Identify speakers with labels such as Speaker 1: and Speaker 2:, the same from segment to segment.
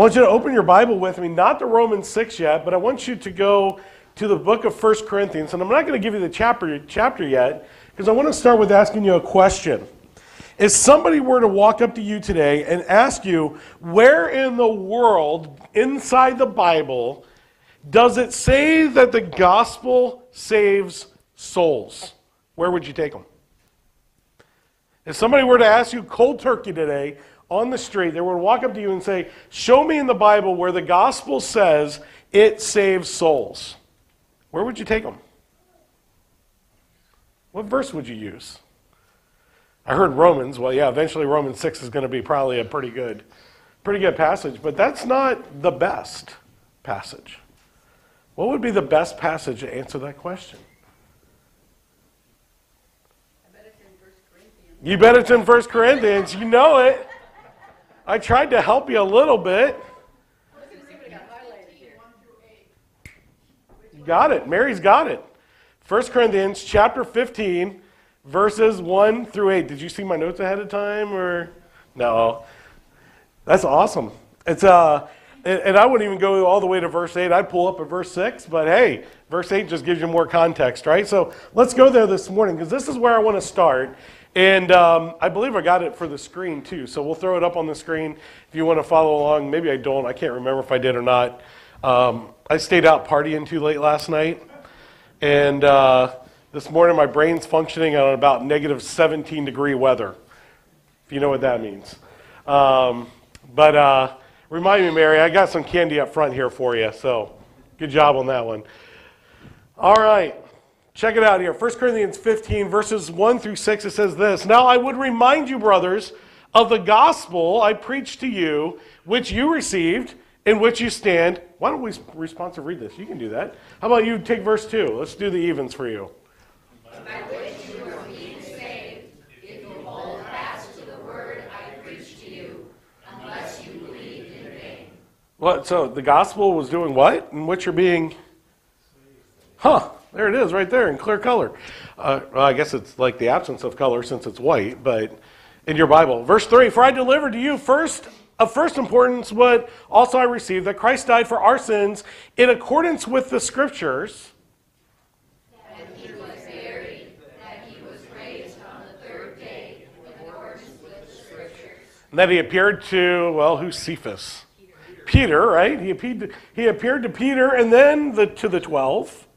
Speaker 1: want you to open your Bible with me, not to Romans 6 yet, but I want you to go to the book of 1 Corinthians. And I'm not going to give you the chapter, chapter yet, because I want to start with asking you a question. If somebody were to walk up to you today and ask you, where in the world, inside the Bible, does it say that the gospel saves souls? Where would you take them? If somebody were to ask you cold turkey today on the street, they were to walk up to you and say, Show me in the Bible where the gospel says it saves souls. Where would you take them? What verse would you use? I heard Romans. Well, yeah, eventually Romans 6 is going to be probably a pretty good, pretty good passage, but that's not the best passage. What would be the best passage to answer that question? You bet it's in 1 Corinthians. You know it. I tried to help you a little bit. Got it. Mary's got it. 1 Corinthians chapter 15, verses 1 through 8. Did you see my notes ahead of time or no? That's awesome. It's uh and I wouldn't even go all the way to verse 8. I'd pull up at verse 6, but hey, verse 8 just gives you more context, right? So let's go there this morning because this is where I want to start. And um, I believe I got it for the screen too. So we'll throw it up on the screen if you want to follow along. Maybe I don't. I can't remember if I did or not. Um, I stayed out partying too late last night. And uh, this morning my brain's functioning on about negative 17 degree weather, if you know what that means. Um, but uh, remind me, Mary, I got some candy up front here for you. So good job on that one. All right. Check it out here. 1 Corinthians 15, verses 1 through 6, it says this Now I would remind you, brothers, of the gospel I preached to you, which you received, in which you stand. Why don't we responsive read this? You can do that. How about you take verse 2? Let's do the evens for you. What? So the gospel was doing what? In which you're being. Huh. There it is, right there in clear color. Uh, well, I guess it's like the absence of color since it's white, but in your Bible. Verse 3 For I delivered to you first of first importance what also I received that Christ died for our sins in accordance with the Scriptures. That he was buried, that he was raised on the third day in accordance with Scriptures. And that he appeared to, well, who's Cephas? Peter, Peter right? He appeared, he appeared to Peter and then the, to the twelve.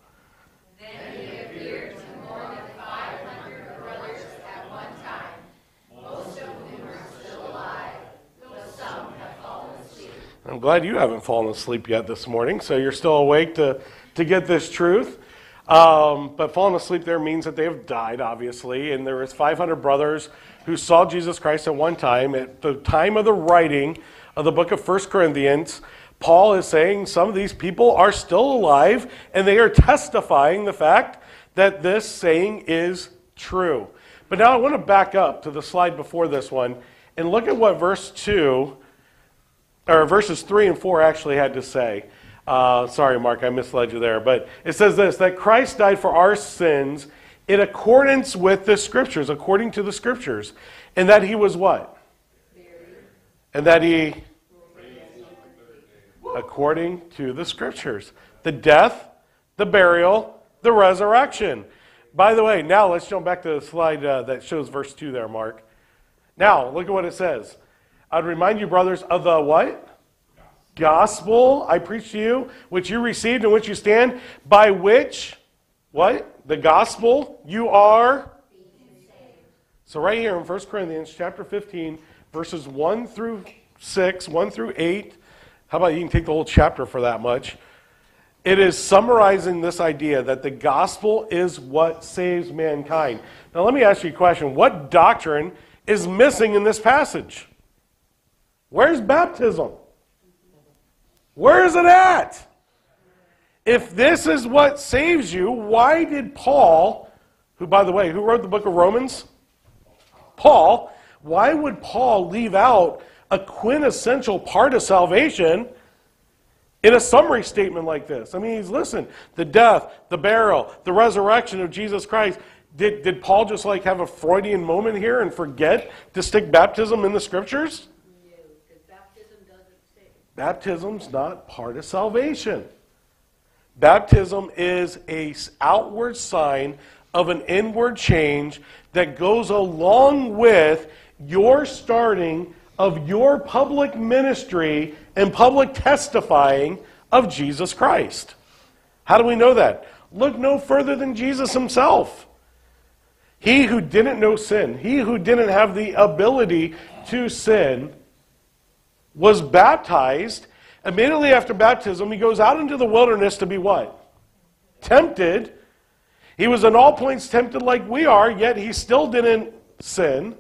Speaker 1: I'm glad you haven't fallen asleep yet this morning, so you're still awake to, to get this truth. Um, but falling asleep there means that they have died, obviously, and there was 500 brothers who saw Jesus Christ at one time. At the time of the writing of the book of 1 Corinthians, Paul is saying some of these people are still alive, and they are testifying the fact that this saying is true. But now I want to back up to the slide before this one and look at what verse 2 or verses 3 and 4 actually had to say. Uh, sorry, Mark, I misled you there. But it says this that Christ died for our sins in accordance with the scriptures, according to the scriptures. And that he was what? And that he, according to the scriptures, the death, the burial, the resurrection. By the way, now let's jump back to the slide uh, that shows verse 2 there, Mark. Now, look at what it says. I'd remind you, brothers, of the what? Gospel I preach to you, which you received and which you stand, by which, what? The gospel you are. So, right here in 1 Corinthians chapter 15, verses 1 through 6, 1 through 8, how about you can take the whole chapter for that much? It is summarizing this idea that the gospel is what saves mankind. Now, let me ask you a question. What doctrine is missing in this passage? Where's baptism? Where is it at? If this is what saves you, why did Paul, who, by the way, who wrote the book of Romans? Paul, why would Paul leave out a quintessential part of salvation in a summary statement like this? I mean, he's listen, the death, the burial, the resurrection of Jesus Christ. Did, did Paul just like have a Freudian moment here and forget to stick baptism in the scriptures? Baptism's not part of salvation. Baptism is a outward sign of an inward change that goes along with your starting of your public ministry and public testifying of Jesus Christ. How do we know that? Look no further than Jesus himself. He who didn't know sin, he who didn't have the ability to sin, was baptized. Immediately after baptism, he goes out into the wilderness to be what? Tempted. He was in all points tempted like we are, yet he still didn't sin.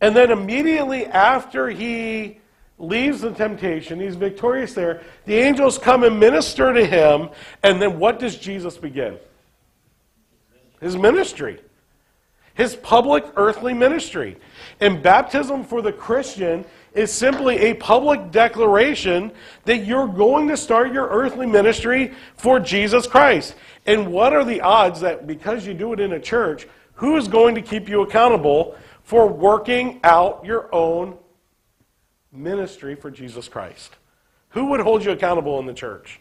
Speaker 1: And then immediately after he leaves the temptation, he's victorious there, the angels come and minister to him. And then what does Jesus begin? His ministry. His public earthly ministry. And baptism for the Christian is simply a public declaration that you're going to start your earthly ministry for Jesus Christ. And what are the odds that because you do it in a church, who is going to keep you accountable for working out your own ministry for Jesus Christ? Who would hold you accountable in the church?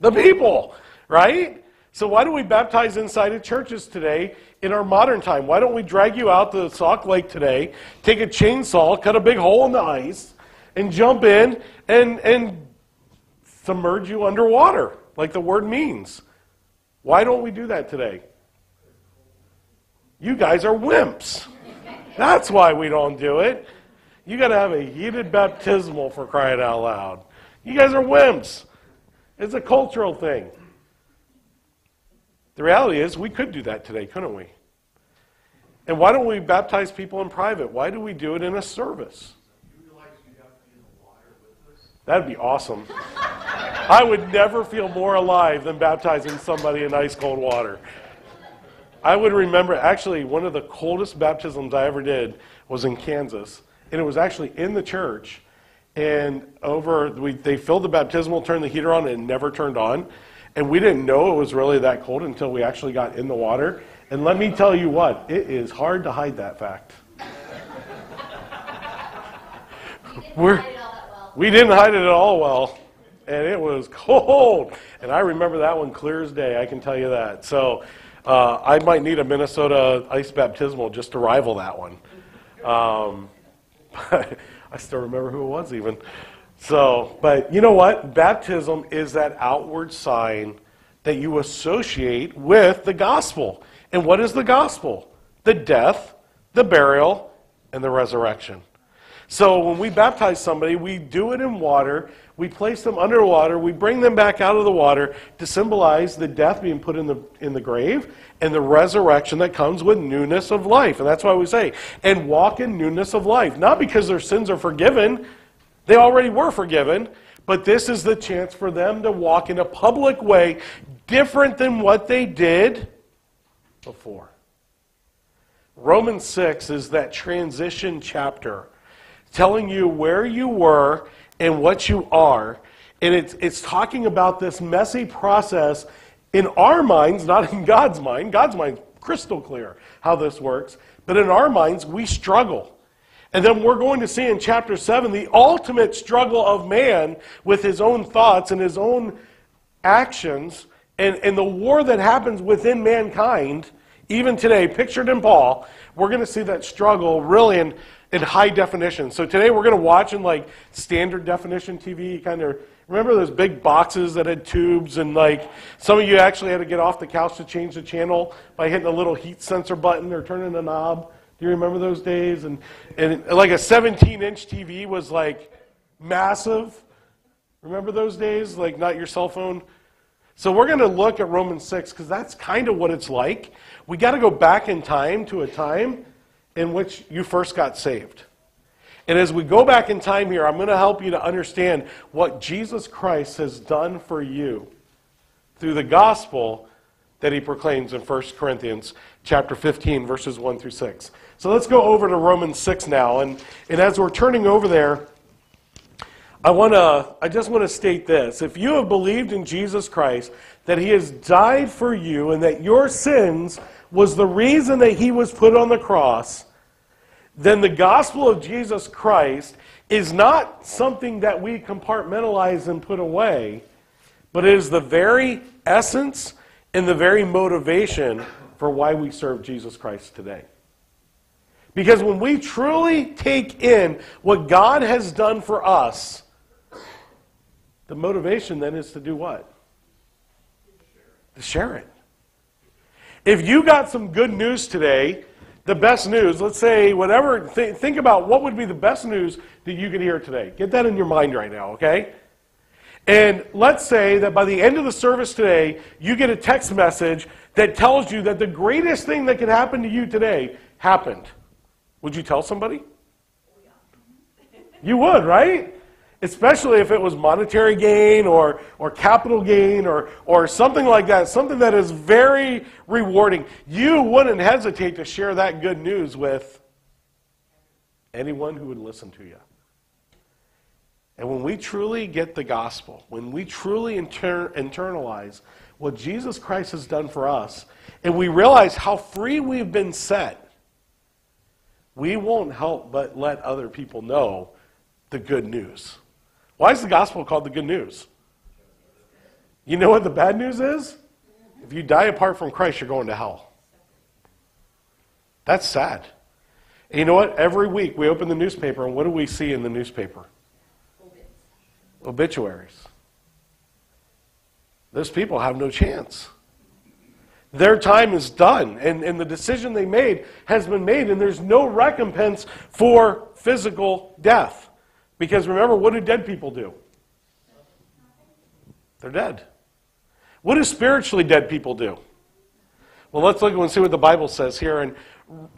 Speaker 1: The people, right? So, why do we baptize inside of churches today in our modern time? Why don't we drag you out to the Sauk Lake today, take a chainsaw, cut a big hole in the ice, and jump in and, and submerge you underwater, like the word means? Why don't we do that today? You guys are wimps. That's why we don't do it. You got to have a heated baptismal for crying out loud. You guys are wimps. It's a cultural thing. The reality is, we could do that today, couldn't we? And why don't we baptize people in private? Why do we do it in a service? That'd be awesome. I would never feel more alive than baptizing somebody in ice cold water. I would remember, actually, one of the coldest baptisms I ever did was in Kansas. And it was actually in the church. And over, we, they filled the baptismal, turned the heater on, and it never turned on. And we didn't know it was really that cold until we actually got in the water. And let me tell you what, it is hard to hide that fact. We're, we didn't hide it at all well. And it was cold. And I remember that one clear as day, I can tell you that. So uh, I might need a Minnesota ice baptismal just to rival that one. Um, I still remember who it was even. So, but you know what? Baptism is that outward sign that you associate with the gospel. And what is the gospel? The death, the burial, and the resurrection. So when we baptize somebody, we do it in water. We place them underwater. We bring them back out of the water to symbolize the death being put in the, in the grave and the resurrection that comes with newness of life. And that's why we say, and walk in newness of life. Not because their sins are forgiven, they already were forgiven, but this is the chance for them to walk in a public way different than what they did before. Romans 6 is that transition chapter telling you where you were and what you are. And it's, it's talking about this messy process in our minds, not in God's mind. God's mind's crystal clear how this works. But in our minds, we struggle. And then we're going to see in chapter 7 the ultimate struggle of man with his own thoughts and his own actions and, and the war that happens within mankind, even today, pictured in Paul. We're going to see that struggle really in in high definition. So today we're going to watch in like standard definition TV, kind of remember those big boxes that had tubes and like some of you actually had to get off the couch to change the channel by hitting a little heat sensor button or turning the knob. You remember those days? And, and like a 17 inch TV was like massive. Remember those days? Like not your cell phone. So we're going to look at Romans 6 because that's kind of what it's like. We got to go back in time to a time in which you first got saved. And as we go back in time here, I'm going to help you to understand what Jesus Christ has done for you through the gospel that he proclaims in 1 Corinthians chapter 15 verses 1 through 6. So let's go over to Romans 6 now and and as we're turning over there I want to I just want to state this. If you have believed in Jesus Christ that he has died for you and that your sins was the reason that he was put on the cross, then the gospel of Jesus Christ is not something that we compartmentalize and put away, but it is the very essence and the very motivation for why we serve Jesus Christ today. Because when we truly take in what God has done for us, the motivation then is to do what? To share it. If you got some good news today, the best news, let's say whatever, th- think about what would be the best news that you could hear today. Get that in your mind right now, okay? And let's say that by the end of the service today, you get a text message that tells you that the greatest thing that could happen to you today happened. Would you tell somebody? You would, right? Especially if it was monetary gain or, or capital gain or, or something like that, something that is very rewarding. You wouldn't hesitate to share that good news with anyone who would listen to you. And when we truly get the gospel, when we truly inter- internalize what Jesus Christ has done for us, and we realize how free we've been set, we won't help but let other people know the good news. Why is the gospel called the good news? You know what the bad news is? If you die apart from Christ, you're going to hell. That's sad. And you know what? Every week we open the newspaper, and what do we see in the newspaper? Obituaries. Those people have no chance. Their time is done, and, and the decision they made has been made, and there's no recompense for physical death. Because remember, what do dead people do? They're dead. What do spiritually dead people do? Well, let's look and see what the Bible says here in,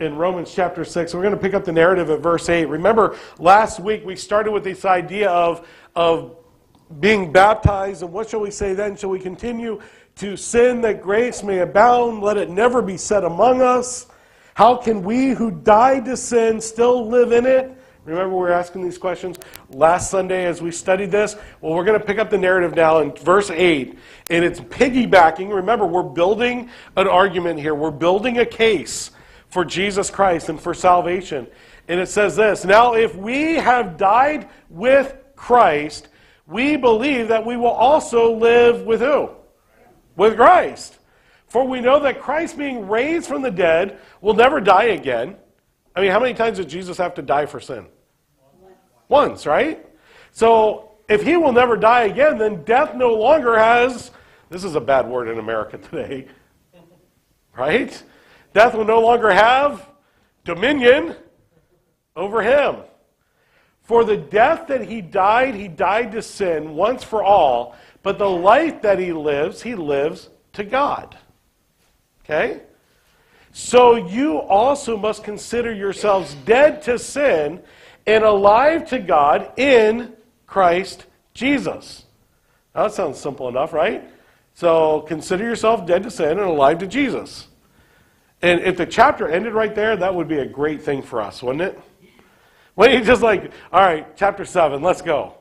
Speaker 1: in Romans chapter 6. We're going to pick up the narrative at verse 8. Remember, last week we started with this idea of, of being baptized, and what shall we say then? Shall we continue to sin that grace may abound? Let it never be said among us. How can we who died to sin still live in it? Remember, we were asking these questions last Sunday as we studied this? Well, we're going to pick up the narrative now in verse 8, and it's piggybacking. Remember, we're building an argument here, we're building a case for Jesus Christ and for salvation. And it says this Now, if we have died with Christ, we believe that we will also live with who? With Christ. For we know that Christ, being raised from the dead, will never die again. I mean, how many times did Jesus have to die for sin? Once, right? So, if he will never die again, then death no longer has, this is a bad word in America today, right? Death will no longer have dominion over him. For the death that he died, he died to sin once for all, but the life that he lives, he lives to God. Okay? So you also must consider yourselves dead to sin and alive to God in Christ Jesus. Now, that sounds simple enough, right? So consider yourself dead to sin and alive to Jesus. And if the chapter ended right there, that would be a great thing for us, wouldn't it? When you just like, all right, chapter 7, let's go.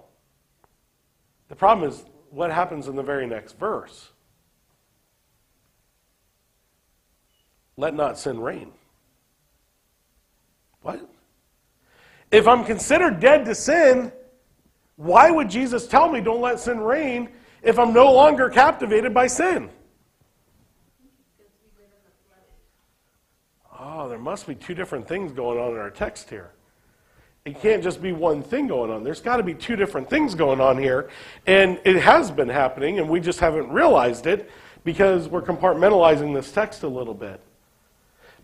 Speaker 1: The problem is what happens in the very next verse. Let not sin reign. What? If I'm considered dead to sin, why would Jesus tell me don't let sin reign if I'm no longer captivated by sin? Oh, there must be two different things going on in our text here. It can't just be one thing going on. There's got to be two different things going on here. And it has been happening, and we just haven't realized it because we're compartmentalizing this text a little bit.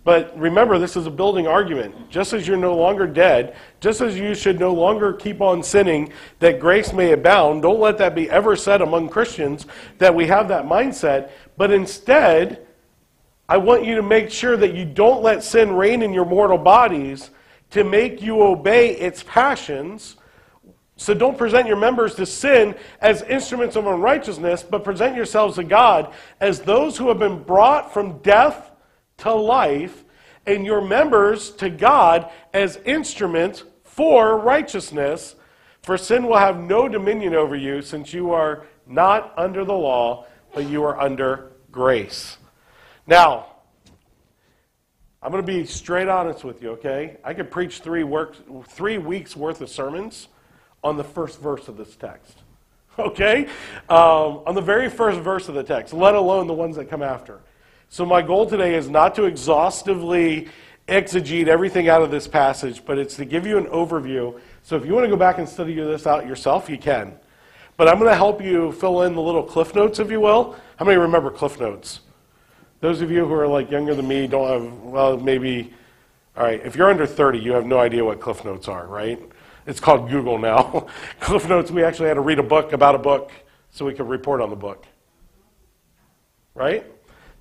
Speaker 1: But remember, this is a building argument. Just as you're no longer dead, just as you should no longer keep on sinning that grace may abound, don't let that be ever said among Christians that we have that mindset. But instead, I want you to make sure that you don't let sin reign in your mortal bodies to make you obey its passions. So don't present your members to sin as instruments of unrighteousness, but present yourselves to God as those who have been brought from death to life, and your members to God as instruments for righteousness. For sin will have no dominion over you, since you are not under the law, but you are under grace. Now, I'm going to be straight honest with you, okay? I could preach three, work, three weeks worth of sermons on the first verse of this text, okay? Um, on the very first verse of the text, let alone the ones that come after. So, my goal today is not to exhaustively exegete everything out of this passage, but it's to give you an overview. So, if you want to go back and study this out yourself, you can. But I'm going to help you fill in the little cliff notes, if you will. How many remember cliff notes? Those of you who are like younger than me don't have, well, maybe, all right, if you're under 30, you have no idea what Cliff Notes are, right? It's called Google now. Cliff Notes, we actually had to read a book about a book so we could report on the book. Right?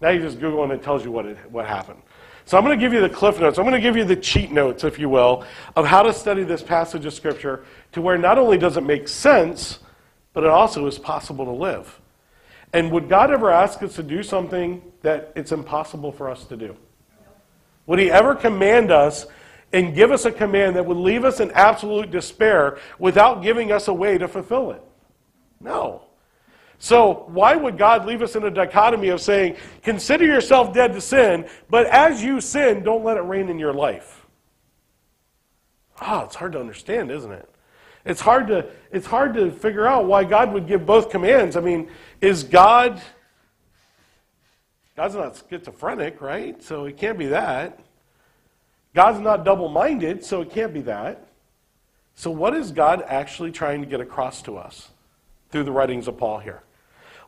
Speaker 1: Now you just Google and it tells you what, it, what happened. So I'm going to give you the cliff notes. I'm going to give you the cheat notes, if you will, of how to study this passage of Scripture to where not only does it make sense, but it also is possible to live. And would God ever ask us to do something that it's impossible for us to do? Would He ever command us and give us a command that would leave us in absolute despair without giving us a way to fulfill it? No. So, why would God leave us in a dichotomy of saying, consider yourself dead to sin, but as you sin, don't let it reign in your life? Ah, oh, it's hard to understand, isn't it? It's hard to, it's hard to figure out why God would give both commands. I mean, is God. God's not schizophrenic, right? So it can't be that. God's not double minded, so it can't be that. So, what is God actually trying to get across to us through the writings of Paul here?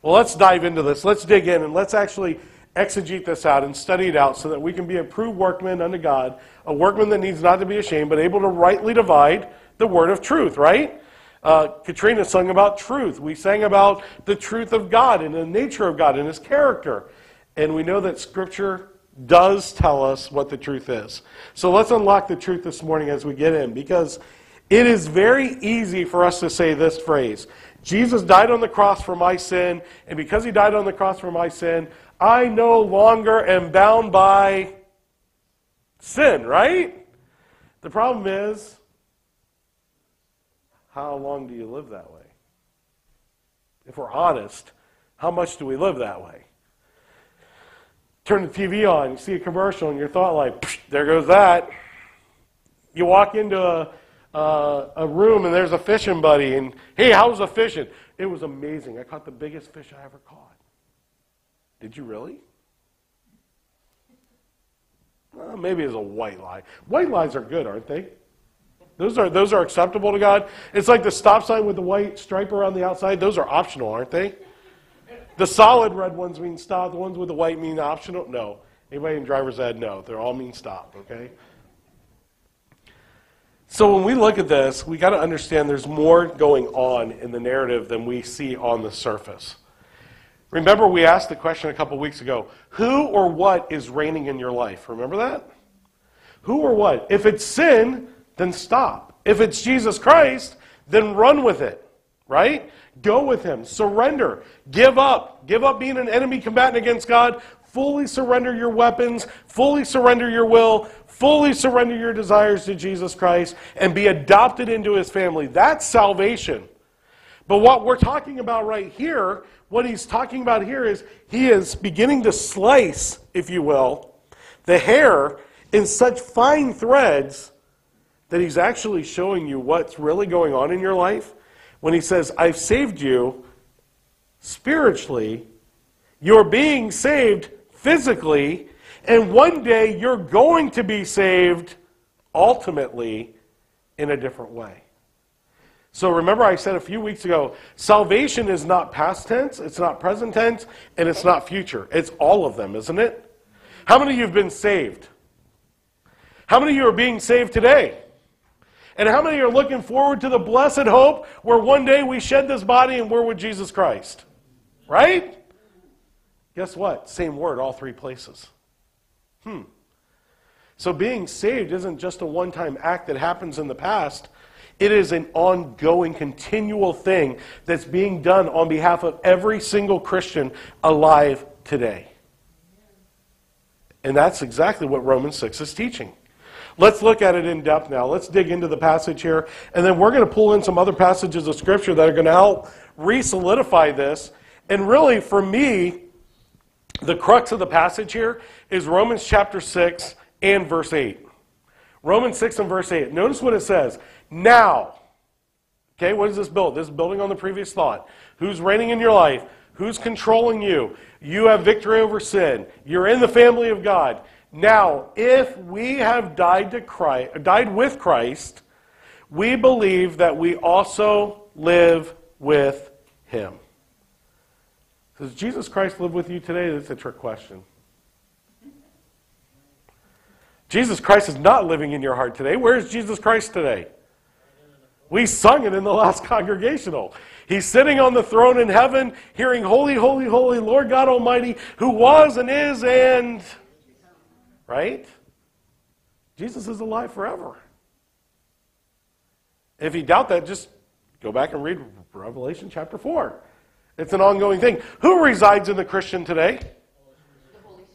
Speaker 1: Well, let's dive into this. Let's dig in and let's actually exegete this out and study it out so that we can be a true workman unto God, a workman that needs not to be ashamed, but able to rightly divide the word of truth, right? Uh, Katrina sung about truth. We sang about the truth of God and the nature of God and His character. And we know that Scripture does tell us what the truth is. So let's unlock the truth this morning as we get in because it is very easy for us to say this phrase Jesus died on the cross for my sin, and because He died on the cross for my sin, I no longer am bound by sin, right? The problem is, how long do you live that way? If we're honest, how much do we live that way? Turn the TV on, you see a commercial, and your thought like, there goes that. You walk into a, uh, a room and there's a fishing buddy, and hey, how was the fishing? It was amazing. I caught the biggest fish I ever caught. Did you really? Well, maybe it's a white lie. White lies are good, aren't they? Those are, those are acceptable to God. It's like the stop sign with the white stripe around the outside. Those are optional, aren't they? The solid red ones mean stop. The ones with the white mean optional. No. Anybody in driver's ed? No. They all mean stop, okay? So when we look at this, we got to understand there's more going on in the narrative than we see on the surface. Remember, we asked the question a couple weeks ago who or what is reigning in your life? Remember that? Who or what? If it's sin, then stop. If it's Jesus Christ, then run with it, right? Go with Him. Surrender. Give up. Give up being an enemy combatant against God. Fully surrender your weapons. Fully surrender your will. Fully surrender your desires to Jesus Christ and be adopted into His family. That's salvation. But what we're talking about right here, what he's talking about here is he is beginning to slice, if you will, the hair in such fine threads that he's actually showing you what's really going on in your life when he says, I've saved you spiritually, you're being saved physically, and one day you're going to be saved ultimately in a different way. So remember, I said a few weeks ago salvation is not past tense, it's not present tense, and it's not future. It's all of them, isn't it? How many of you have been saved? How many of you are being saved today? And how many are looking forward to the blessed hope where one day we shed this body and we're with Jesus Christ? Right? Guess what? Same word, all three places. Hmm. So being saved isn't just a one time act that happens in the past. It is an ongoing, continual thing that's being done on behalf of every single Christian alive today. And that's exactly what Romans 6 is teaching. Let's look at it in depth now. Let's dig into the passage here, and then we're going to pull in some other passages of Scripture that are going to help re solidify this. And really, for me, the crux of the passage here is Romans chapter 6 and verse 8. Romans 6 and verse 8. Notice what it says. Now, okay, what is this built? This is building on the previous thought. Who's reigning in your life? Who's controlling you? You have victory over sin. You're in the family of God. Now, if we have died to Christ, died with Christ, we believe that we also live with him. Does Jesus Christ live with you today? That's a trick question. Jesus Christ is not living in your heart today. Where is Jesus Christ today? We sung it in the last congregational. He's sitting on the throne in heaven, hearing, Holy, holy, holy, Lord God Almighty, who was and is and. Right? Jesus is alive forever. If you doubt that, just go back and read Revelation chapter 4. It's an ongoing thing. Who resides in the Christian today?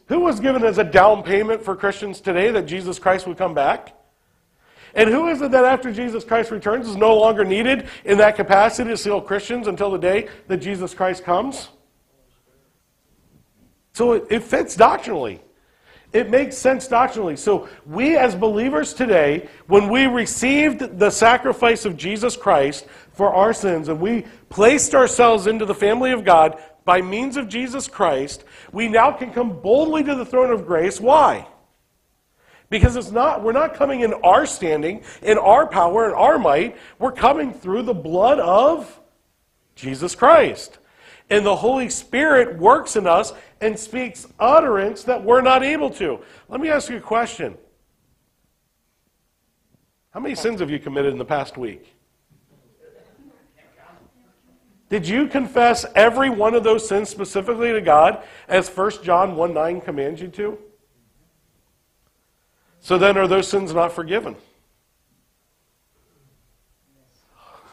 Speaker 1: Who was given as a down payment for Christians today that Jesus Christ would come back? And who is it that after Jesus Christ returns is no longer needed in that capacity to seal Christians until the day that Jesus Christ comes? So it, it fits doctrinally. It makes sense doctrinally. So, we as believers today, when we received the sacrifice of Jesus Christ for our sins and we placed ourselves into the family of God by means of Jesus Christ, we now can come boldly to the throne of grace. Why? Because it's not, we're not coming in our standing, in our power, in our might. We're coming through the blood of Jesus Christ. And the Holy Spirit works in us and speaks utterance that we're not able to. Let me ask you a question. How many sins have you committed in the past week? Did you confess every one of those sins specifically to God as 1 John 1 9 commands you to? So then, are those sins not forgiven?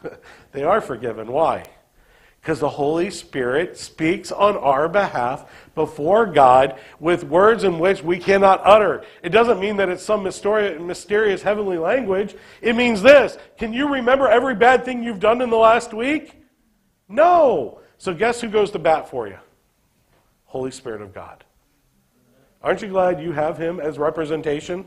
Speaker 1: they are forgiven. Why? Because the Holy Spirit speaks on our behalf before God with words in which we cannot utter. It doesn't mean that it's some mysterious heavenly language. It means this Can you remember every bad thing you've done in the last week? No. So, guess who goes to bat for you? Holy Spirit of God. Aren't you glad you have Him as representation?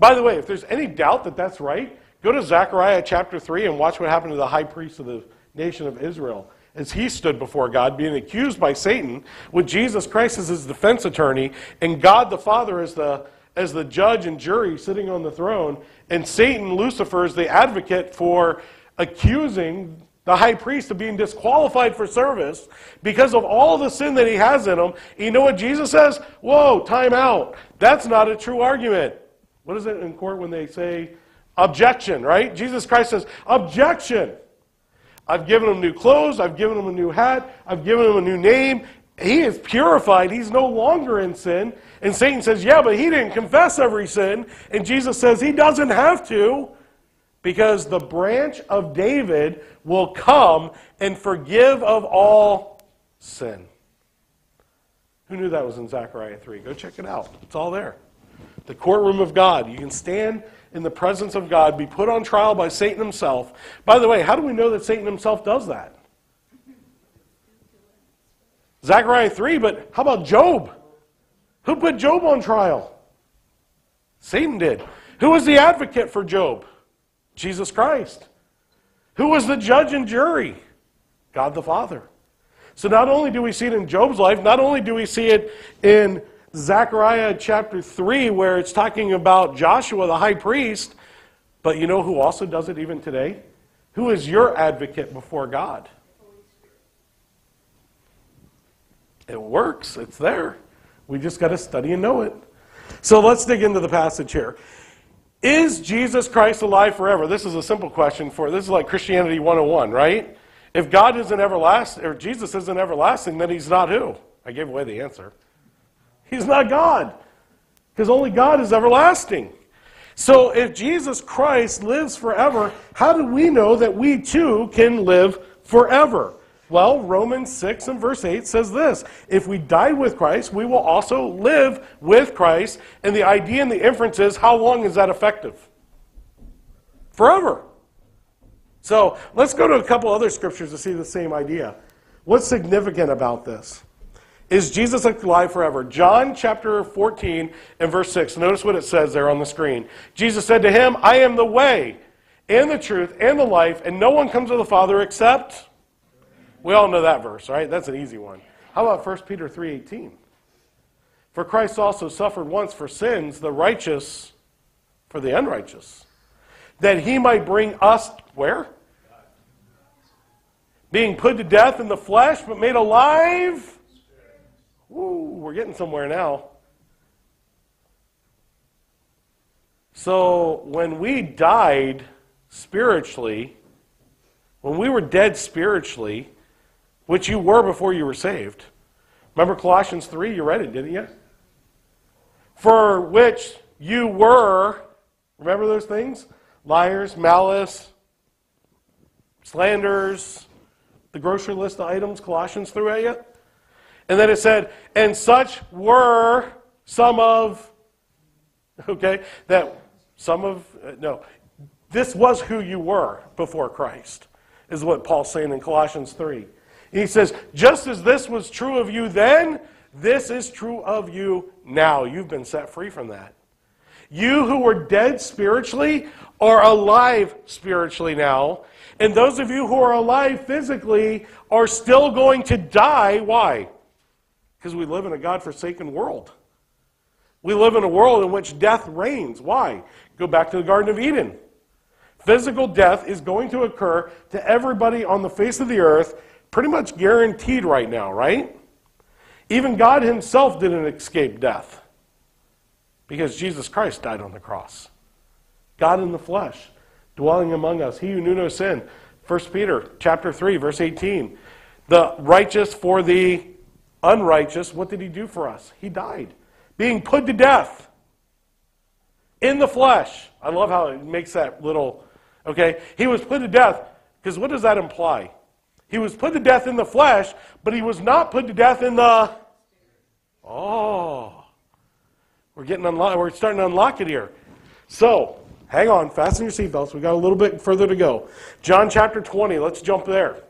Speaker 1: By the way, if there's any doubt that that's right, go to Zechariah chapter 3 and watch what happened to the high priest of the nation of Israel as he stood before God, being accused by Satan, with Jesus Christ as his defense attorney, and God the Father as the, as the judge and jury sitting on the throne, and Satan, Lucifer, as the advocate for accusing the high priest of being disqualified for service because of all the sin that he has in him. You know what Jesus says? Whoa, time out. That's not a true argument. What is it in court when they say objection, right? Jesus Christ says, objection. I've given him new clothes. I've given him a new hat. I've given him a new name. He is purified. He's no longer in sin. And Satan says, Yeah, but he didn't confess every sin. And Jesus says, He doesn't have to because the branch of David will come and forgive of all sin. Who knew that was in Zechariah 3? Go check it out. It's all there. The courtroom of God. You can stand in the presence of God, be put on trial by Satan himself. By the way, how do we know that Satan himself does that? Zechariah 3, but how about Job? Who put Job on trial? Satan did. Who was the advocate for Job? Jesus Christ. Who was the judge and jury? God the Father. So not only do we see it in Job's life, not only do we see it in Zechariah chapter 3, where it's talking about Joshua the high priest, but you know who also does it even today? Who is your advocate before God? It works, it's there. We just got to study and know it. So let's dig into the passage here. Is Jesus Christ alive forever? This is a simple question for this is like Christianity 101, right? If God isn't everlasting or Jesus isn't everlasting, then he's not who? I gave away the answer. He's not God. Because only God is everlasting. So if Jesus Christ lives forever, how do we know that we too can live forever? Well, Romans 6 and verse 8 says this If we died with Christ, we will also live with Christ. And the idea and the inference is how long is that effective? Forever. So let's go to a couple other scriptures to see the same idea. What's significant about this? Is Jesus alive forever? John chapter 14 and verse 6. Notice what it says there on the screen. Jesus said to him, I am the way and the truth and the life, and no one comes to the Father except. We all know that verse, right? That's an easy one. How about 1 Peter 3:18? For Christ also suffered once for sins, the righteous for the unrighteous, that he might bring us where? Being put to death in the flesh, but made alive. Woo, we're getting somewhere now. So when we died spiritually, when we were dead spiritually, which you were before you were saved. Remember Colossians 3? You read it, didn't you? For which you were, remember those things? Liars, malice, slanders, the grocery list of items Colossians threw at you. And then it said, and such were some of, okay, that some of, uh, no, this was who you were before Christ, is what Paul's saying in Colossians 3. He says, just as this was true of you then, this is true of you now. You've been set free from that. You who were dead spiritually are alive spiritually now. And those of you who are alive physically are still going to die. Why? Because we live in a God forsaken world. We live in a world in which death reigns. Why? Go back to the Garden of Eden. Physical death is going to occur to everybody on the face of the earth, pretty much guaranteed right now, right? Even God Himself didn't escape death because Jesus Christ died on the cross. God in the flesh, dwelling among us, He who knew no sin. 1 Peter chapter 3, verse 18. The righteous for the unrighteous, what did He do for us? He died, being put to death in the flesh. I love how it makes that little Okay? He was put to death because what does that imply? He was put to death in the flesh, but he was not put to death in the. Oh. We're getting unlo- we're starting to unlock it here. So, hang on, fasten your seatbelts. We got a little bit further to go. John chapter 20, let's jump there.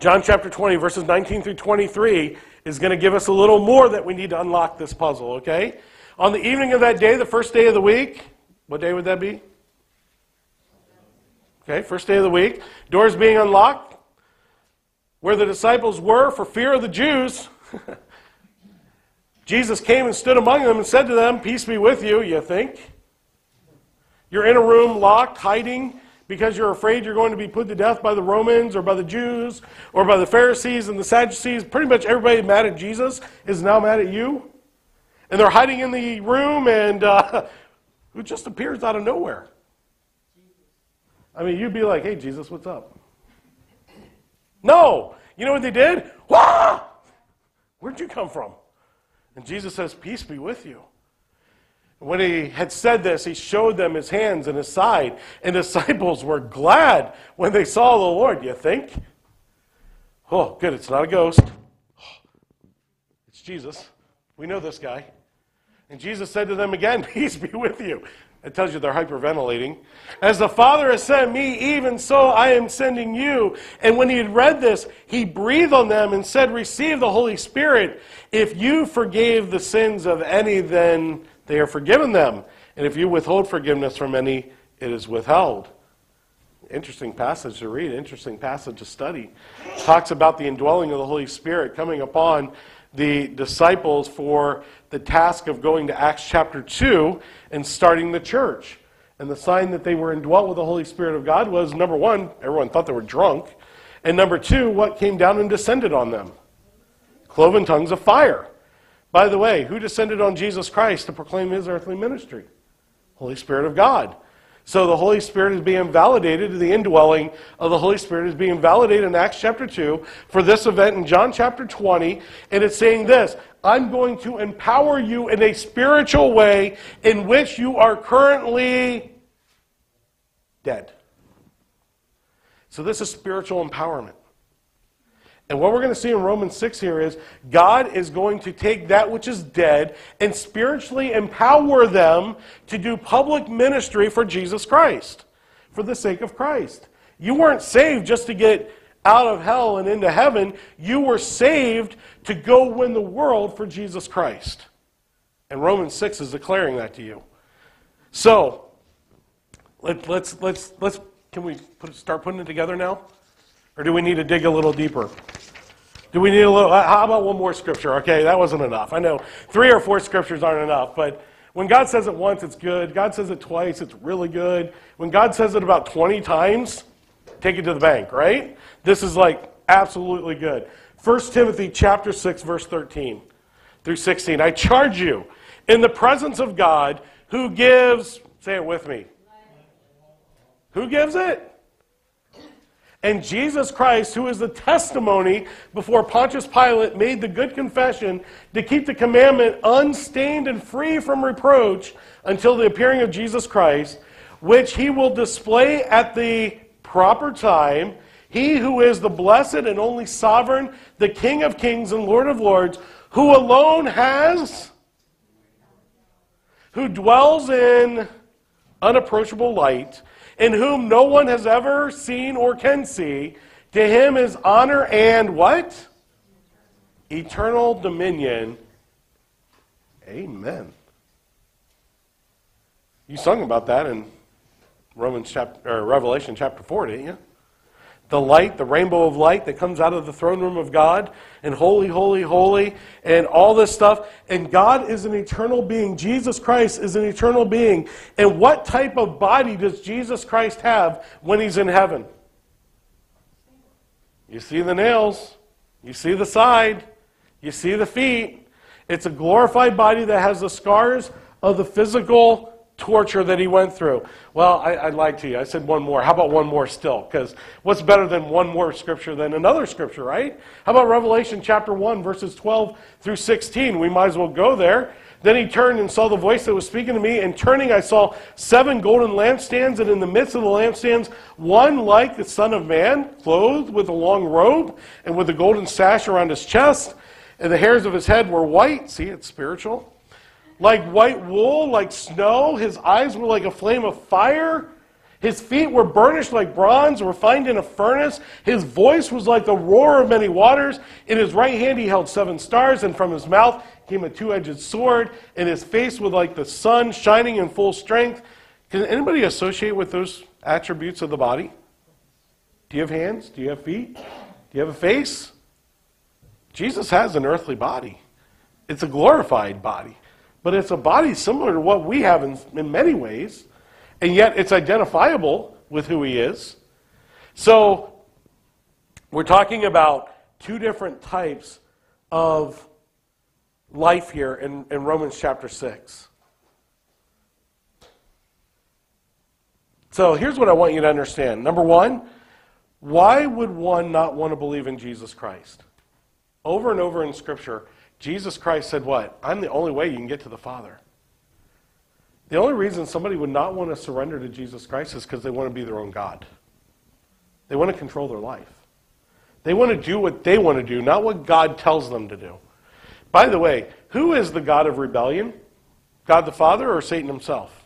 Speaker 1: John chapter 20, verses 19 through 23, is going to give us a little more that we need to unlock this puzzle, okay? On the evening of that day, the first day of the week, what day would that be? Okay, first day of the week. Doors being unlocked. Where the disciples were for fear of the Jews. Jesus came and stood among them and said to them, Peace be with you, you think? You're in a room locked, hiding, because you're afraid you're going to be put to death by the Romans or by the Jews or by the Pharisees and the Sadducees. Pretty much everybody mad at Jesus is now mad at you. And they're hiding in the room, and uh, who just appears out of nowhere. I mean, you'd be like, hey, Jesus, what's up? No. You know what they did? Wah! Where'd you come from? And Jesus says, Peace be with you. When he had said this, he showed them his hands and his side, and disciples were glad when they saw the Lord, you think? Oh, good, it's not a ghost. It's Jesus. We know this guy. And Jesus said to them again, Peace be with you. It tells you they're hyperventilating. As the Father has sent me, even so I am sending you. And when he had read this, he breathed on them and said, Receive the Holy Spirit. If you forgave the sins of any, then they are forgiven them. And if you withhold forgiveness from any, it is withheld. Interesting passage to read, interesting passage to study. It talks about the indwelling of the Holy Spirit coming upon the disciples for the task of going to Acts chapter 2 and starting the church. And the sign that they were indwelt with the Holy Spirit of God was number one, everyone thought they were drunk. And number two, what came down and descended on them? Cloven tongues of fire. By the way, who descended on Jesus Christ to proclaim his earthly ministry? Holy Spirit of God. So the Holy Spirit is being validated, the indwelling of the Holy Spirit is being validated in Acts chapter 2 for this event in John chapter 20. And it's saying this I'm going to empower you in a spiritual way in which you are currently dead. So this is spiritual empowerment. And what we're going to see in Romans 6 here is God is going to take that which is dead and spiritually empower them to do public ministry for Jesus Christ, for the sake of Christ. You weren't saved just to get out of hell and into heaven. You were saved to go win the world for Jesus Christ. And Romans 6 is declaring that to you. So, let, let's, let's, let's, can we put, start putting it together now? Or do we need to dig a little deeper? Do we need a little, uh, how about one more scripture? Okay, that wasn't enough. I know three or four scriptures aren't enough, but when God says it once, it's good. God says it twice, it's really good. When God says it about 20 times, take it to the bank, right? This is like absolutely good. 1 Timothy chapter 6 verse 13 through 16. I charge you in the presence of God who gives, say it with me. Who gives it? And Jesus Christ, who is the testimony before Pontius Pilate made the good confession to keep the commandment unstained and free from reproach until the appearing of Jesus Christ, which he will display at the proper time. He who is the blessed and only sovereign, the King of kings and Lord of lords, who alone has, who dwells in unapproachable light in whom no one has ever seen or can see. To him is honor and what? Eternal dominion. Amen. You sung about that in Romans chapter or Revelation chapter 4, didn't you? The light, the rainbow of light that comes out of the throne room of God, and holy, holy, holy, and all this stuff. And God is an eternal being. Jesus Christ is an eternal being. And what type of body does Jesus Christ have when he's in heaven? You see the nails, you see the side, you see the feet. It's a glorified body that has the scars of the physical torture that he went through. Well, I, I lied to you. I said one more. How about one more still? Because what's better than one more scripture than another scripture, right? How about Revelation chapter 1, verses 12 through 16? We might as well go there. Then he turned and saw the voice that was speaking to me. And turning, I saw seven golden lampstands, and in the midst of the lampstands, one like the Son of Man, clothed with a long robe and with a golden sash around his chest. And the hairs of his head were white. See, it's spiritual like white wool, like snow. His eyes were like a flame of fire. His feet were burnished like bronze, refined in a furnace. His voice was like the roar of many waters. In his right hand he held seven stars, and from his mouth came a two edged sword, and his face was like the sun shining in full strength. Can anybody associate with those attributes of the body? Do you have hands? Do you have feet? Do you have a face? Jesus has an earthly body, it's a glorified body. But it's a body similar to what we have in, in many ways, and yet it's identifiable with who he is. So we're talking about two different types of life here in, in Romans chapter 6. So here's what I want you to understand. Number one, why would one not want to believe in Jesus Christ? Over and over in Scripture, Jesus Christ said, What? I'm the only way you can get to the Father. The only reason somebody would not want to surrender to Jesus Christ is because they want to be their own God. They want to control their life. They want to do what they want to do, not what God tells them to do. By the way, who is the God of rebellion? God the Father or Satan himself?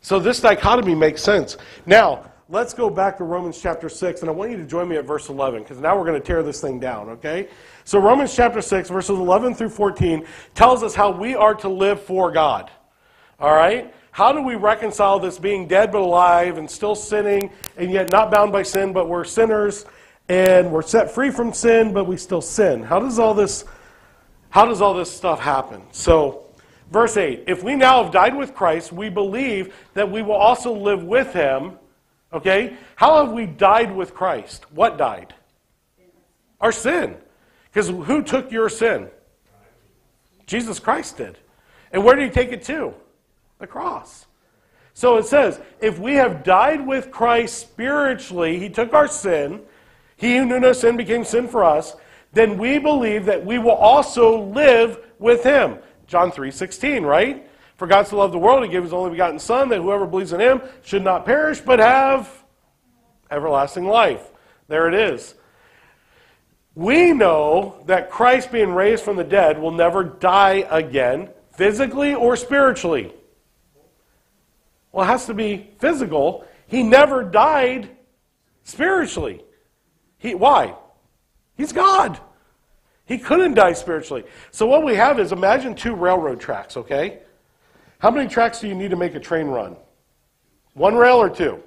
Speaker 1: So this dichotomy makes sense. Now, let's go back to Romans chapter 6, and I want you to join me at verse 11, because now we're going to tear this thing down, okay? So, Romans chapter 6, verses 11 through 14, tells us how we are to live for God. All right? How do we reconcile this being dead but alive and still sinning and yet not bound by sin, but we're sinners and we're set free from sin, but we still sin? How does all this how does all this stuff happen? So, verse 8, if we now have died with Christ, we believe that we will also live with him. Okay? How have we died with Christ? What died? Our sin. Because who took your sin? Jesus Christ did. And where did he take it to? The cross. So it says, if we have died with Christ spiritually, he took our sin, he who knew no sin became sin for us, then we believe that we will also live with him. John 3:16, right? For God so loved the world, he gave his only begotten Son, that whoever believes in him should not perish, but have everlasting life. There it is. We know that Christ being raised from the dead will never die again, physically or spiritually. Well, it has to be physical. He never died spiritually. He, why? He's God. He couldn't die spiritually. So what we have is imagine two railroad tracks, okay? How many tracks do you need to make a train run? One rail or two?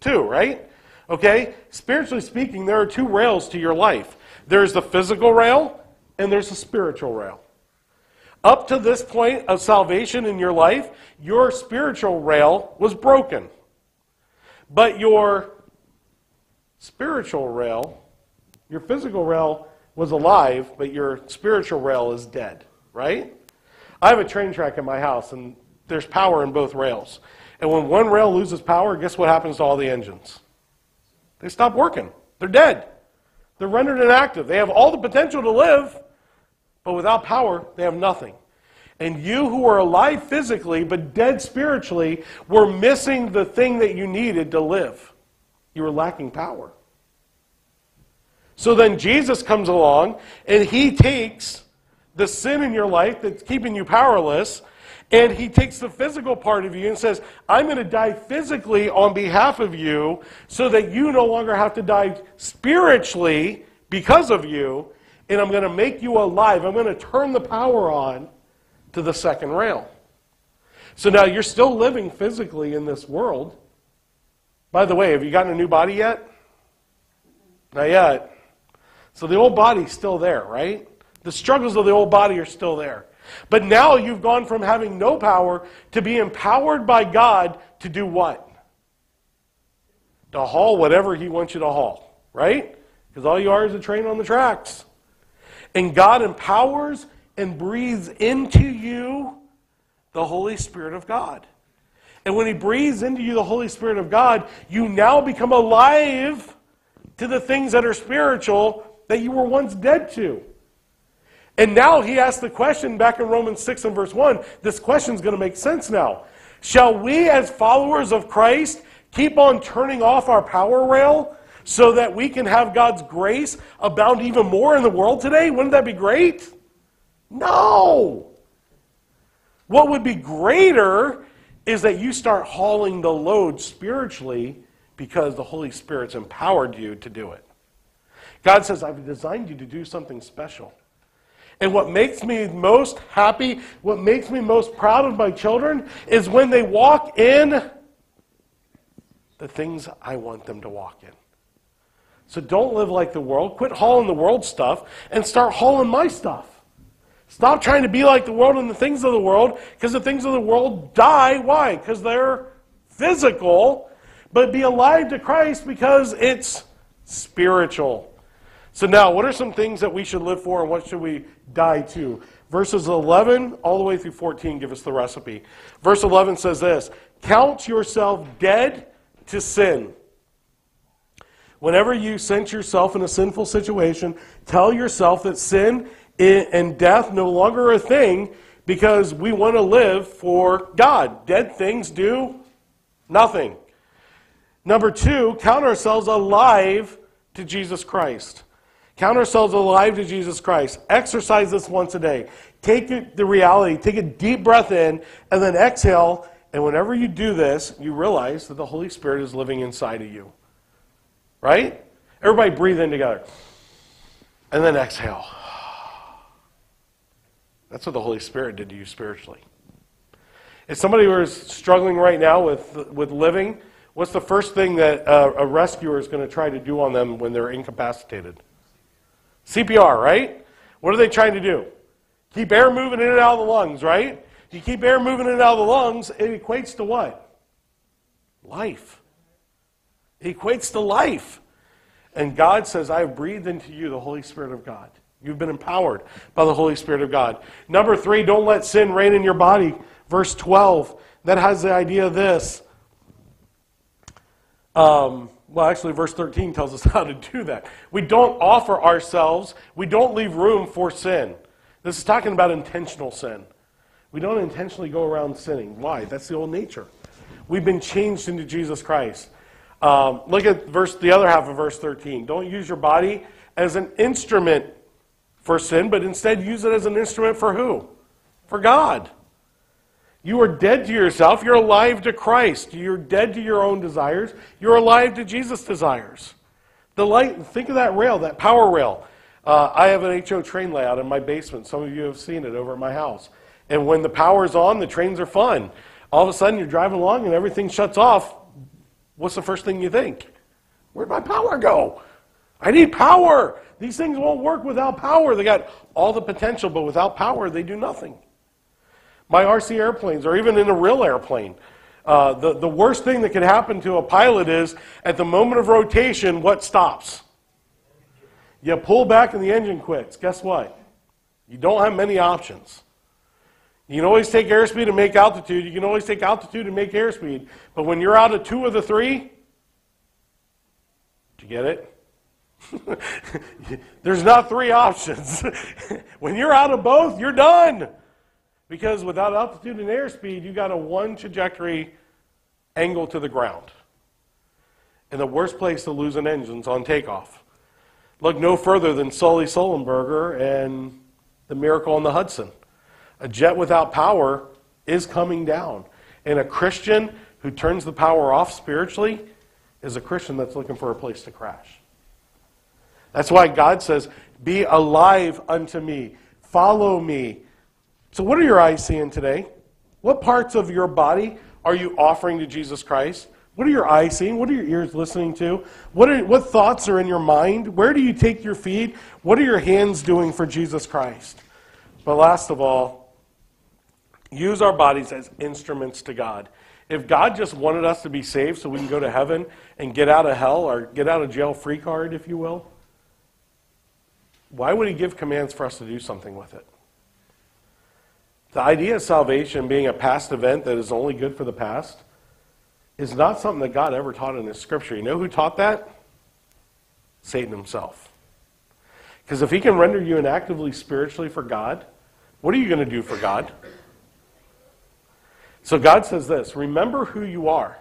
Speaker 1: Two, right? Okay? Spiritually speaking, there are two rails to your life. There's the physical rail and there's the spiritual rail. Up to this point of salvation in your life, your spiritual rail was broken. But your spiritual rail, your physical rail was alive, but your spiritual rail is dead, right? I have a train track in my house, and there's power in both rails. And when one rail loses power, guess what happens to all the engines? They stop working. They're dead. They're rendered inactive. They have all the potential to live, but without power, they have nothing. And you who are alive physically but dead spiritually were missing the thing that you needed to live. You were lacking power. So then Jesus comes along and he takes the sin in your life that's keeping you powerless and he takes the physical part of you and says, I'm going to die physically on behalf of you so that you no longer have to die spiritually because of you. And I'm going to make you alive. I'm going to turn the power on to the second rail. So now you're still living physically in this world. By the way, have you gotten a new body yet? Not yet. So the old body's still there, right? The struggles of the old body are still there. But now you've gone from having no power to be empowered by God to do what? To haul whatever He wants you to haul, right? Because all you are is a train on the tracks. And God empowers and breathes into you the Holy Spirit of God. And when He breathes into you the Holy Spirit of God, you now become alive to the things that are spiritual that you were once dead to. And now he asks the question back in Romans 6 and verse 1. This question is going to make sense now. Shall we, as followers of Christ, keep on turning off our power rail so that we can have God's grace abound even more in the world today? Wouldn't that be great? No. What would be greater is that you start hauling the load spiritually because the Holy Spirit's empowered you to do it. God says, I've designed you to do something special. And what makes me most happy, what makes me most proud of my children, is when they walk in the things I want them to walk in. So don't live like the world. Quit hauling the world stuff and start hauling my stuff. Stop trying to be like the world and the things of the world because the things of the world die. Why? Because they're physical. But be alive to Christ because it's spiritual. So now, what are some things that we should live for and what should we die to? Verses 11 all the way through 14 give us the recipe. Verse 11 says this Count yourself dead to sin. Whenever you sense yourself in a sinful situation, tell yourself that sin and death no longer a thing because we want to live for God. Dead things do nothing. Number two, count ourselves alive to Jesus Christ. Count ourselves alive to Jesus Christ. Exercise this once a day. Take the reality, take a deep breath in, and then exhale. And whenever you do this, you realize that the Holy Spirit is living inside of you. Right? Everybody breathe in together. And then exhale. That's what the Holy Spirit did to you spiritually. If somebody was struggling right now with, with living, what's the first thing that a, a rescuer is going to try to do on them when they're incapacitated? CPR, right? What are they trying to do? Keep air moving in and out of the lungs, right? You keep air moving in and out of the lungs, it equates to what? Life. It equates to life. And God says, I have breathed into you the Holy Spirit of God. You've been empowered by the Holy Spirit of God. Number three, don't let sin reign in your body. Verse 12, that has the idea of this. Um, well, actually, verse 13 tells us how to do that. We don't offer ourselves, we don't leave room for sin. This is talking about intentional sin. We don't intentionally go around sinning. Why? That's the old nature. We've been changed into Jesus Christ. Um, look at verse, the other half of verse 13. Don't use your body as an instrument for sin, but instead use it as an instrument for who? For God. You are dead to yourself. You're alive to Christ. You're dead to your own desires. You're alive to Jesus' desires. The light, think of that rail, that power rail. Uh, I have an HO train layout in my basement. Some of you have seen it over at my house. And when the power's on, the trains are fun. All of a sudden, you're driving along and everything shuts off. What's the first thing you think? Where'd my power go? I need power. These things won't work without power. They got all the potential, but without power, they do nothing. My RC airplanes, or even in a real airplane, uh, the, the worst thing that could happen to a pilot is at the moment of rotation, what stops? You pull back and the engine quits. Guess what? You don't have many options. You can always take airspeed and make altitude. You can always take altitude and make airspeed. But when you're out of two of the three, do you get it? There's not three options. when you're out of both, you're done. Because without altitude and airspeed, you've got a one trajectory angle to the ground. And the worst place to lose an engine is on takeoff. Look no further than Sully Sullenberger and the miracle on the Hudson. A jet without power is coming down. And a Christian who turns the power off spiritually is a Christian that's looking for a place to crash. That's why God says, Be alive unto me, follow me. So, what are your eyes seeing today? What parts of your body are you offering to Jesus Christ? What are your eyes seeing? What are your ears listening to? What, are, what thoughts are in your mind? Where do you take your feet? What are your hands doing for Jesus Christ? But last of all, use our bodies as instruments to God. If God just wanted us to be saved so we can go to heaven and get out of hell or get out of jail free card, if you will, why would He give commands for us to do something with it? The idea of salvation being a past event that is only good for the past is not something that God ever taught in His scripture. You know who taught that? Satan himself. Because if he can render you inactively spiritually for God, what are you going to do for God? So God says this remember who you are,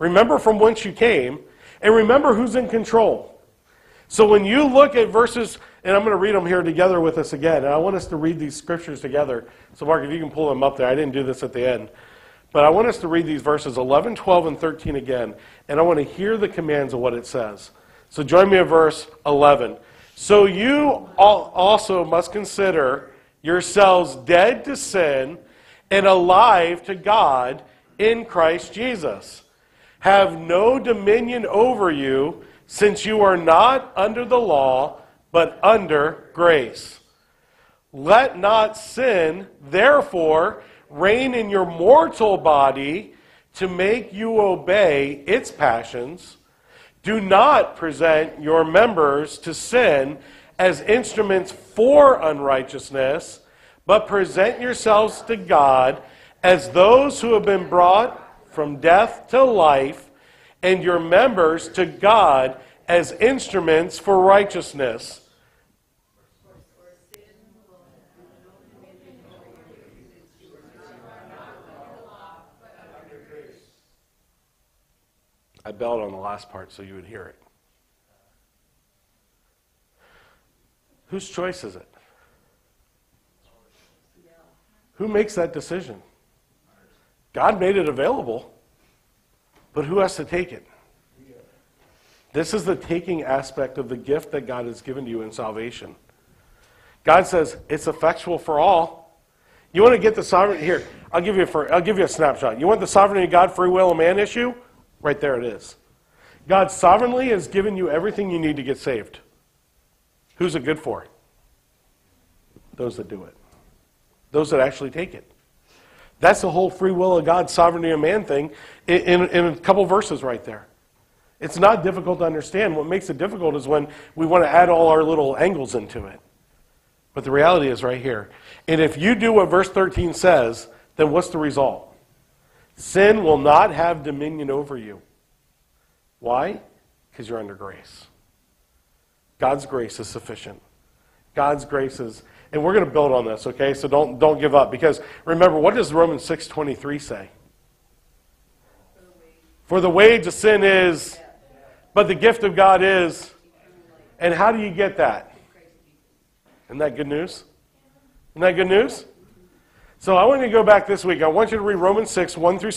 Speaker 1: remember from whence you came, and remember who's in control. So when you look at verses, and I'm going to read them here together with us again, and I want us to read these scriptures together. So, Mark, if you can pull them up there, I didn't do this at the end. But I want us to read these verses 11, 12, and 13 again, and I want to hear the commands of what it says. So join me at verse 11. So you also must consider yourselves dead to sin and alive to God in Christ Jesus. Have no dominion over you, since you are not under the law, but under grace. Let not sin, therefore, reign in your mortal body to make you obey its passions. Do not present your members to sin as instruments for unrighteousness but present yourselves to God as those who have been brought from death to life, and your members to God as instruments for righteousness. I belled on the last part so you would hear it. Whose choice is it? Who makes that decision? God made it available, but who has to take it? This is the taking aspect of the gift that God has given to you in salvation. God says it's effectual for all. You want to get the sovereignty here? I'll give you a, I'll give you a snapshot. You want the sovereignty of God, free will, of man issue? Right there it is. God sovereignly has given you everything you need to get saved. Who's it good for? Those that do it those that actually take it. That's the whole free will of God, sovereignty of man thing in, in, in, a couple verses right there. It's not difficult to understand. What makes it difficult is when we want to add all our little angles into it. But the reality is right here. And if you do what verse 13 says, then what's the result? Sin will not have dominion over you. Why? Because you're under grace. God's grace is sufficient. God's grace is and we're going to build on this, okay? So don't, don't give up. Because remember, what does Romans 6.23 say? For the wage of sin is, but the gift of God is. And how do you get that? Isn't that good news? Isn't that good news? So I want you to go back this week. I want you to read Romans 6, 1 through,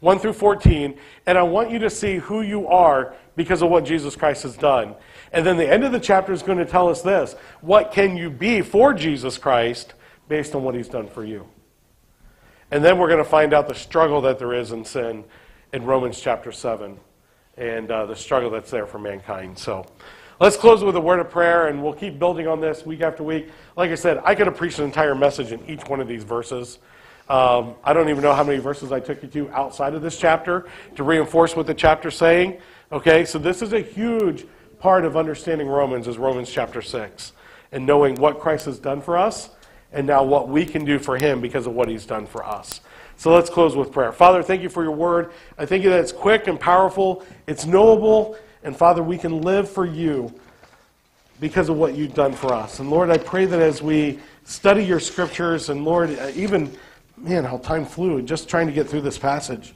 Speaker 1: 1 through 14, and I want you to see who you are because of what Jesus Christ has done. And then the end of the chapter is going to tell us this what can you be for Jesus Christ based on what he's done for you? And then we're going to find out the struggle that there is in sin in Romans chapter 7 and uh, the struggle that's there for mankind. So let's close with a word of prayer and we'll keep building on this week after week. Like I said, I could have preached an entire message in each one of these verses. Um, I don't even know how many verses I took you to outside of this chapter to reinforce what the chapter's saying. Okay, so this is a huge part of understanding Romans is Romans chapter 6 and knowing what Christ has done for us and now what we can do for him because of what he's done for us. So let's close with prayer. Father, thank you for your word. I thank you that it's quick and powerful, it's knowable, and Father, we can live for you because of what you've done for us. And Lord, I pray that as we study your scriptures, and Lord, uh, even, man, how time flew just trying to get through this passage,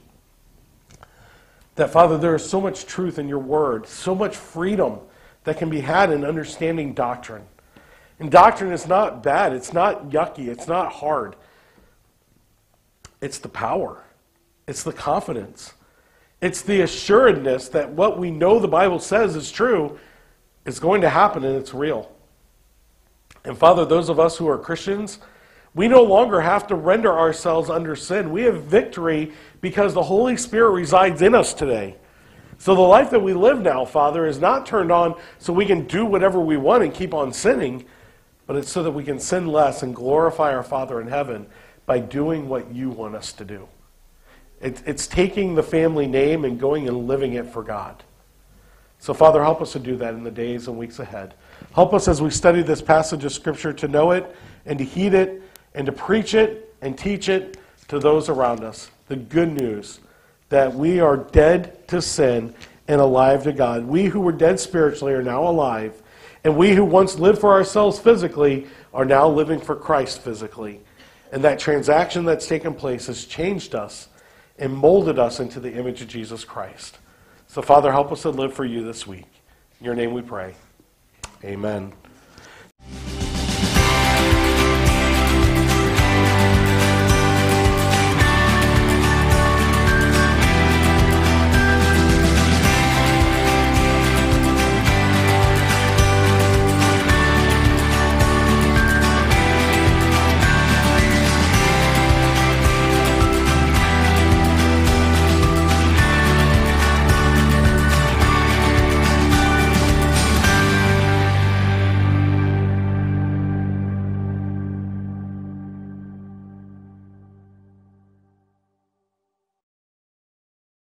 Speaker 1: that Father, there is so much truth in your word, so much freedom that can be had in understanding doctrine. And doctrine is not bad, it's not yucky, it's not hard. It's the power, it's the confidence, it's the assuredness that what we know the Bible says is true is going to happen and it's real. And Father, those of us who are Christians, we no longer have to render ourselves under sin. We have victory because the Holy Spirit resides in us today. So the life that we live now, Father, is not turned on so we can do whatever we want and keep on sinning, but it's so that we can sin less and glorify our Father in heaven by doing what you want us to do. It's taking the family name and going and living it for God. So, Father, help us to do that in the days and weeks ahead. Help us as we study this passage of Scripture to know it and to heed it and to preach it and teach it to those around us. The good news that we are dead to sin and alive to God. We who were dead spiritually are now alive, and we who once lived for ourselves physically are now living for Christ physically. And that transaction that's taken place has changed us and molded us into the image of Jesus Christ. So, Father, help us to live for you this week. In your name we pray. Amen.